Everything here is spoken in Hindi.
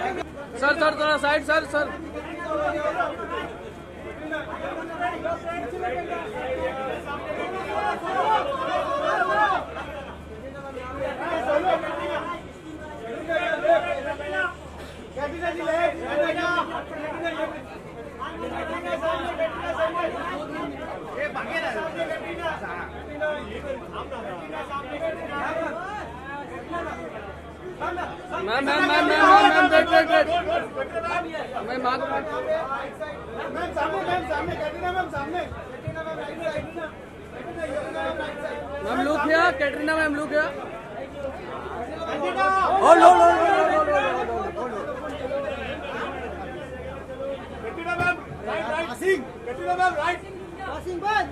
सर सर थोड़ा side sir sir. Ma'am ma'am ma'am ma'am ma'am मैं मांग मैम सामने मैम सामने Katrina ma'am Katrina ma'am ma'am ma'am look here oh लो लो लो लो लो Katrina ma'am right right Singh Katrina ma'am right Singh बंद